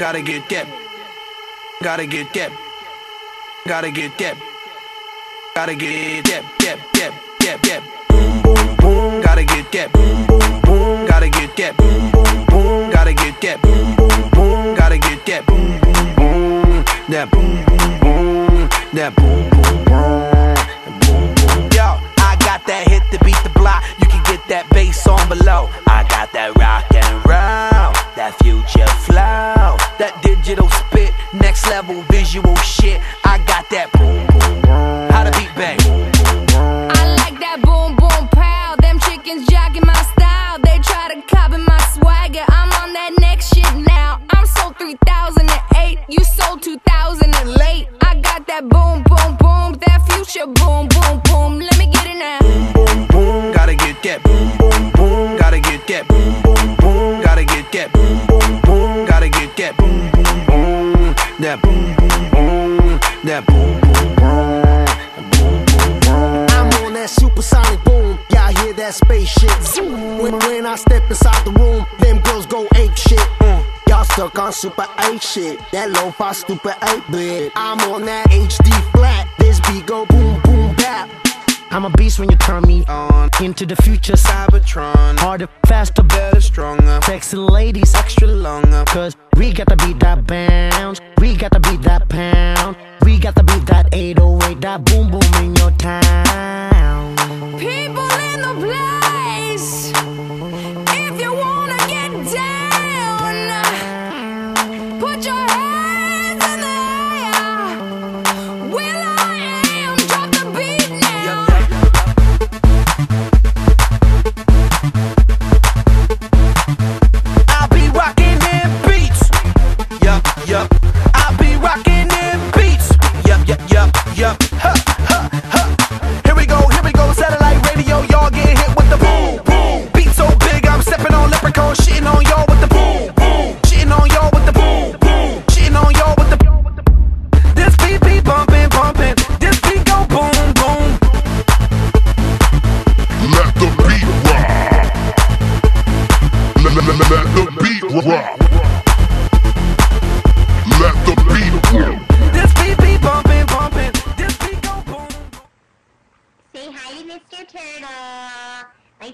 Gotta get that. Gotta get that. Gotta get that. Gotta get that. That. That. That. That. Boom. Boom. Boom. Gotta get that. Boom. Boom. Boom. Gotta get that. Boom. Boom. Boom. Gotta get that. Boom. Boom. Boom. Gotta get that. Boom. Boom. Boom. That. Boom. Boom. Boom. That. Boom. Boom. Boom. Yo, I got that hit to beat the block. You can get that bass on below. That digital spit, next level visual shit. I got that boom boom boom. How to beat bang. I like that boom boom pow. Them chickens jocking my style. They try to copy my swagger. I'm on that next shit now. I'm sold 3008. You sold 2000 and late. I got that boom boom boom. That future boom boom boom. That boom boom boom. That boom boom boom. Boom boom boom. I'm on that supersonic boom. Y'all hear that spaceship? Zoom. When, when I step inside the room, them girls go ape shit. Mm. Y'all stuck on super 8 shit. That low fi stupid 8 bit. I'm on that HD flat. This beat go boom boom bap. I'm a beast when you turn me on into the future. Cybertron. Harder, faster, Better, stronger. sexy ladies. Extra longer. Cause we got to beat that bounce. We got to beat that pound. We got to beat that 808, that boom boom in your town. People in the place.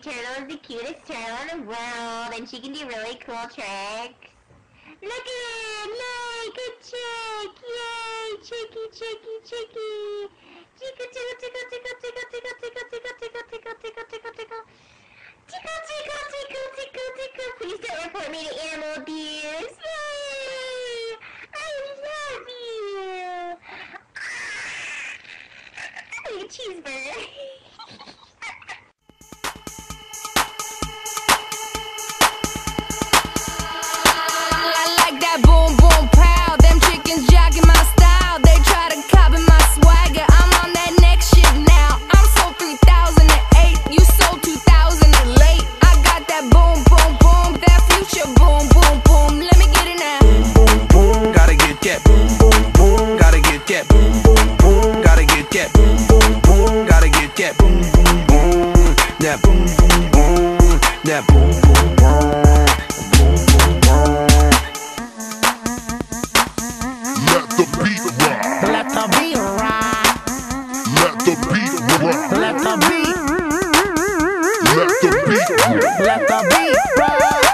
Turtle is the cutest turtle in the world, and she can do really cool tricks. Look at him! Yay! Good chick! Yay! Chicky, chicky, chicky! Tickle, tickle, tickle, tickle, tickle, tickle, tickle, tickle, tickle, tickle, tickle, tickle, tickle. Tickle, tickle, tickle, tickle, tickle. Please don't report me to animal abuse. Yay! I love you. I need a cheeseburger. That boom boom boom, that boom boom boom, boom boom boom. Let the beat rock. Let the beat rock. Let the beat rock. Let the beat. Let the beat rock. Let the beat rock.